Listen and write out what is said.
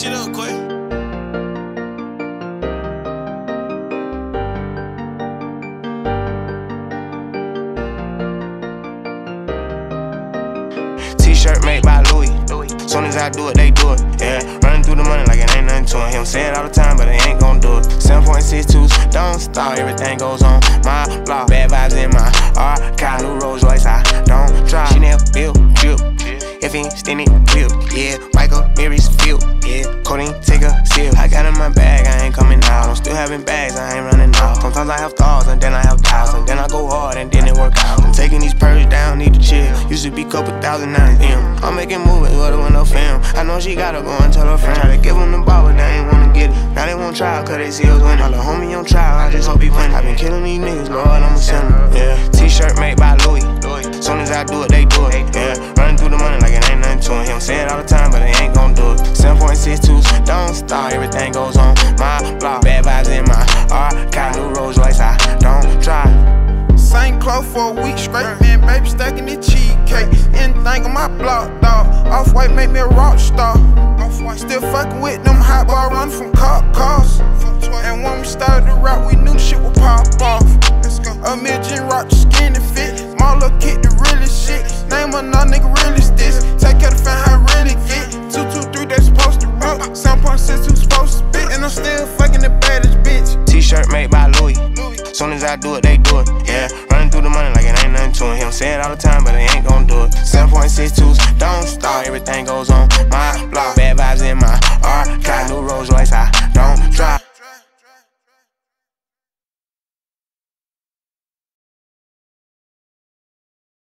shit up. T-shirt made by Louis. Soon as I do it, they do it. Yeah, running through the money like it ain't nothing to him. Say it all the time, but they ain't gon' do it. 7.62s, don't stop, everything goes on my block. Bad vibes in my archive. He stinny, clip. Yeah, Michael, Mary's field. Yeah, codeine, take a. I got in my bag, I ain't coming out. I'm still having bags, I ain't running out. Sometimes I have thoughts, and then I have doubts, and then I go hard, and then it work out. I'm taking these purges down, need to chill. Used to be couple thousand, now it's M. I'm making movies her with no film. I know she gotta go and tell her friend. Try to give them the ball, but they ain't wanna get it. Now they won't try, cause they see us winning. All the homie on trial, I just hope he win. I been killing these niggas, Lord, I'm a sinner. Yeah, everything goes on my block. Bad vibes in my archive. New Rolls Royce, I don't try. Same clothes for a week straight, man, baby stacking the cheesecake. Anything on my block, dog. Off white make me a rock star. Still fucking with them hot bar running from cop cars. And when we started the route, we knew shit would pop off. A million rock the skin and fit. My little kid, the realest shit. Name another nigga realest this. Take care of the fan, fucking the baddest bitch. T-shirt made by Louis. Soon as I do it, they do it. Yeah, running through the money like it ain't nothing to him. Say it all the time, but they ain't gon' do it. 7.62s, don't stop, everything goes on my block. Bad vibes in my archive. New Rolls Royce, I